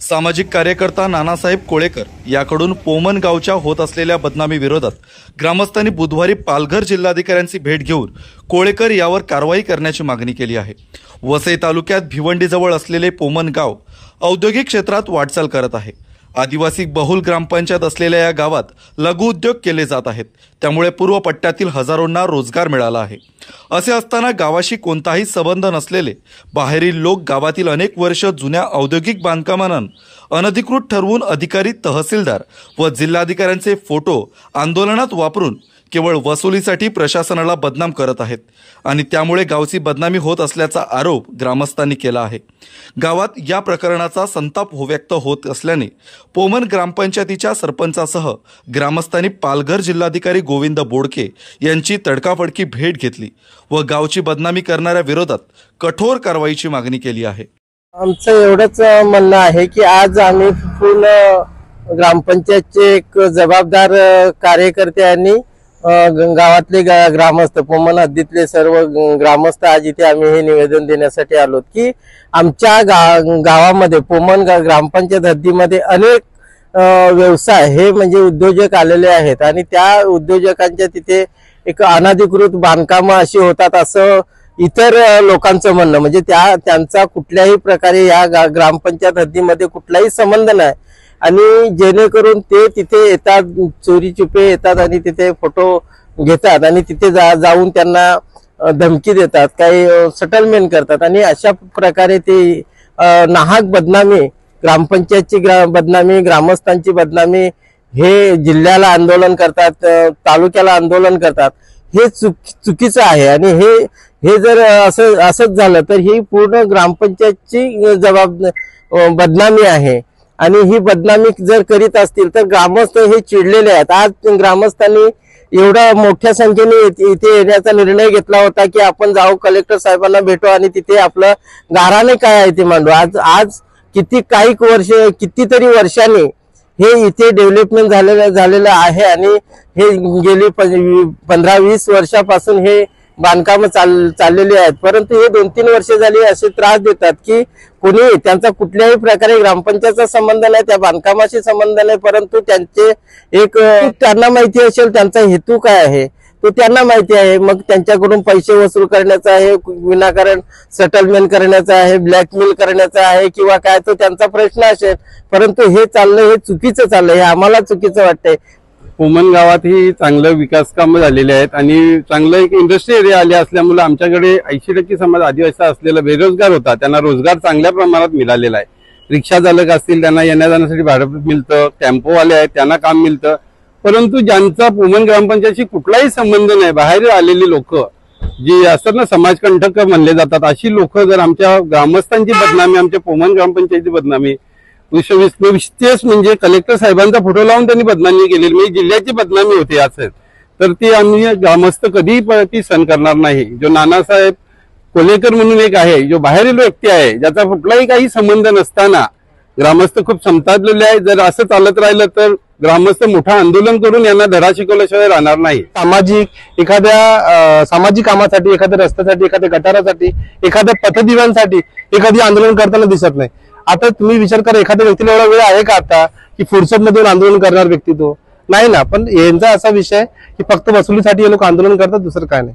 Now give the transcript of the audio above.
सामाजिक कार्यकर्ता नानासाहेब कोळेकर याकडून पोमन गावच्या होत असलेल्या बदनामी विरोधात ग्रामस्थांनी बुधवारी पालघर जिल्हाधिकाऱ्यांची भेट घेऊन कोळेकर यावर कारवाई करण्याची मागणी केली आहे. वसई तालुक्यात भिवंडीजवळ असलेले पोमन गाव औद्योगिक क्षेत्रात वाटचाल करत आहे. आदिवासी बहुल ग्रामपंचायत असलेल्या या गावात लघुउद्योग केले जात आहेत. त्यामुळे पूर्व पट्ट्यातील हजारोंना रोजगार मिळाला आहे. असे असताना गावाशी कोणताही संबंध नसलेले बाहेरील लोक गावातील अनेक वर्ष जुन्या औद्योगिक बांधकामांना अनधिकृत ठरवून अधिकारी तहसीलदार व जिल्हाधिकाऱ्यांचे फोटो आंदोलनात वापरून केवळ वसुलीसाठी प्रशासनाला बदनाम करत आहेत आणि त्यामुळे गावची बदनामी होत असल्याचा आरोप ग्रामस्थांनी केला आहे. गावात या प्रकरणाचा संताप व्यक्त होत असल्याने पोमन ग्रामपंचायतीच्या सरपंचासह ग्रामस्थांनी पालघर जिल्हाधिकारी गोविंद बोडके यांची तडकाफडकी भेट घेतली व गावची बदनामी करणाऱ्या विरोधात कठोर कारवाईची मागणी केली आहे. आमचं एवढंच म्हणणं आहे की आज आम्ही पूर्ण ग्रामपंचायतचे एक जबाबदार कार्यकर्त्यांनी ग- गावातले ग्रामस्थ पोमन हद्दीतले सर्व ग्रामस्थ आज इथे आम्ही हे निवेदन देण्यासाठी आलो की आमच्या गा गावामध्ये पोमन गा- ग्रामपंचायत हद्दीमध्ये अनेक व्यवसाय हे म्हणजे उद्योजक आलेले आहेत आणि त्या उद्योजकांच्या तिथे एक अनाधिकृत बांधकामं अशी होतात असं इतर लोकांचं म्हणणं. म्हणजे त्या त्यांचा कुठल्याही प्रकारे या गा- ग्रामपंचायत हद्दीमध्ये कुठलाही संबंध नाही. आणि जेणेकरून ते तिथे येतात चोरी चुपे येतात आणि तिथे फोटो घेतात आणि तिथे जा जाऊन त्यांना धमकी देतात काही सेटलमेंट करतात. आणि अशा प्रकारे ते नाहक बदनामी ग्रामपंचायतची ग्रा बदनामी ग्रामस्थांची बदनामी हे जिल्ह्याला आंदोलन करतात तालुक्याला आंदोलन करतात हे चुक चुकीचं आहे. आणि हे हे जर असं असंच झालं तर ही पूर्ण ग्रामपंचायतची जबाब बदनामी आहे. आणि ही बदनामी जर करीत असतील तर ग्रामस्थ हे चिडलेले आहेत. आज ग्रामस्थांनी एवढ्या मोठ्या संख्येने इथे- इथे येण्याचा निर्णय घेतला होता की आपण जाऊ कलेक्टर साहेबांना भेटू आणि तिथे आपलं गाराने काय आहे ते मांडू. आज आज किती काही वर्ष कितीतरी वर्षांनी हे इथे डेव्हलपमेंट झालेलं झालेलं आहे आणि हे गेली पंधरा वीस वर्षापासून हे बांधकाम चाल चाललेली आहेत. परंतु हे दोन तीन वर्ष झाली असे त्रास देतात की कोणी त्यांचा कुठल्याही प्रकारे ग्रामपंचायतचा संबंध नाही त्या बांधकामाशी संबंध नाही परंतु त्यांचे एक त्यांना माहिती असेल त्यांचा हेतू काय आहे तो त्यांना माहिती आहे. मग त्यांच्याकडून पैसे वसूल करण्याचा आहे विनाकारण सेटलमेंट करण्याचा आहे ब्लॅकमेल करण्याचा आहे किंवा काय तो त्यांचा प्रश्न असेल. परंतु हे चाललं हे चुकीचं चाललंय हे आम्हाला चुकीचं वाटतंय. पोमन गावात ही चांगलं विकास कामं झालेले आहेत आणि चांगलं एक इंडस्ट्री एरिया आले असल्यामुळे आमच्याकडे ऐंशी टक्के समाज आदिवासी असलेला बेरोजगार होता. त्यांना रोजगार चांगल्या प्रमाणात मिळालेला आहे. रिक्षा चालक असतील त्यांना येण्या जाण्यासाठी भाडं मिळतं टेम्पोवाले आहेत त्यांना काम मिळतं. परंतु ज्यांचा पोमन ग्रामपंचायतशी कुठलाही संबंध नाही बाहेर आलेली लोक जी असतात ना समाजकंठक म्हणले जातात अशी लोक जर आमच्या ग्रामस्थांची बदनामी आमच्या पोमन ग्रामपंचायतीची बदनामी विशेष विशेष म्हणजे कलेक्टर साहेबांचा फोटो लावून त्यांनी बदनामी केलेली. म्हणजे जिल्ह्याची बदनामी होती असं तर ती आम्ही ग्रामस्थ कधीही ती सहन करणार नाही. जो नानासाहेब कोलेकर म्हणून एक आहे जो बाहेरील व्यक्ती आहे ज्याचा कुठलाही काही संबंध नसताना ग्रामस्थ खूप संतापलेले आहे जर असं चालत राहिलं तर ग्रामस्थ मोठं आंदोलन करून यांना धडा शिकवल्याशिवाय राहणार नाही. सामाजिक एखाद्या सामाजिक कामासाठी एखाद्या रस्त्यासाठी एखाद्या गटारासाठी एखाद्या पथदिव्यांसाठी एखादी आंदोलन करताना दिसत नाही. आता तुम्ही विचार करा एखाद्या व्यक्तीला एवढा वेळ आहे का आता की फुडसप मधून आंदोलन करणार व्यक्ती तो? नाही ना पण यांचा असा विषय की फक्त वसुलीसाठी हे लोक आंदोलन करतात दुसरं काय नाही.